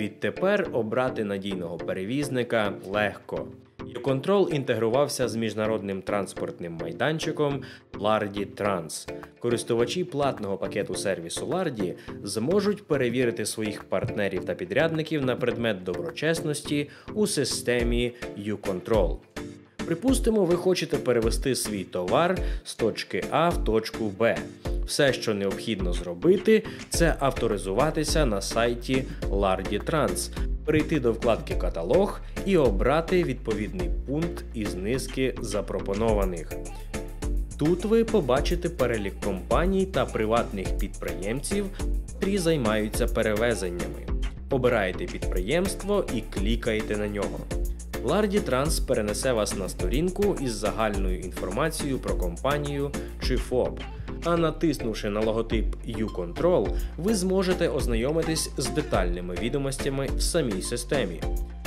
Відтепер обрати надійного перевізника легко. Юконтрол інтегрувався з міжнародним транспортним майданчиком Lardi Trans. Користувачі платного пакету сервісу Lardi зможуть перевірити своїх партнерів та підрядників на предмет доброчесності у системі YouControl. Припустимо, ви хочете перевести свій товар з точки А в точку Б. Все, що необхідно зробити, це авторизуватися на сайті Lardy Trans, перейти до вкладки Каталог і обрати відповідний пункт із низки запропонованих. Тут ви побачите перелік компаній та приватних підприємців, які займаються перевезеннями. Обираєте підприємство і клікаєте на нього. Lardy Trans перенесе вас на сторінку із загальною інформацією про компанію чи ФОП. А натиснувши на логотип YouControl, ви зможете ознайомитись з детальними відомостями в самій системі.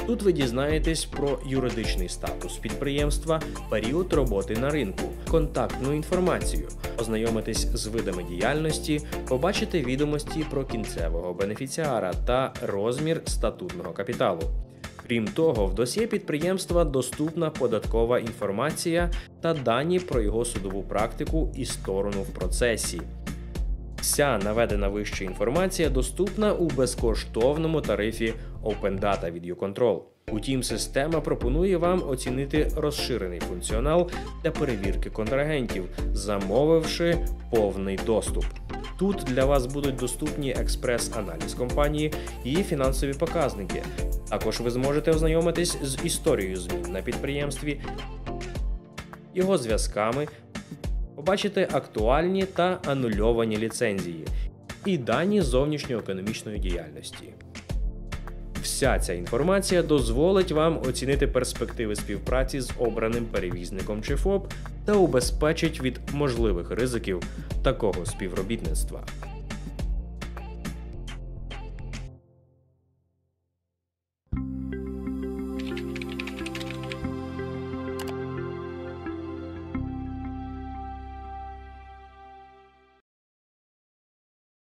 Тут ви дізнаєтесь про юридичний статус підприємства, період роботи на ринку, контактну інформацію, ознайомитись з видами діяльності, побачите відомості про кінцевого бенефіціара та розмір статутного капіталу. Крім того, в досьє підприємства доступна податкова інформація та дані про його судову практику і сторону в процесі. Вся наведена вище інформація доступна у безкоштовному тарифі Open Data від YouControl. Утім, система пропонує вам оцінити розширений функціонал для перевірки контрагентів, замовивши повний доступ. Тут для вас будуть доступні експрес-аналіз компанії, її фінансові показники. Також ви зможете ознайомитись з історією змін на підприємстві, його зв'язками, побачити актуальні та анульовані ліцензії і дані зовнішньоекономічної діяльності. Вся ця інформація дозволить вам оцінити перспективи співпраці з обраним перевізником чи ФОП та убезпечить від можливих ризиків такого співробітництва.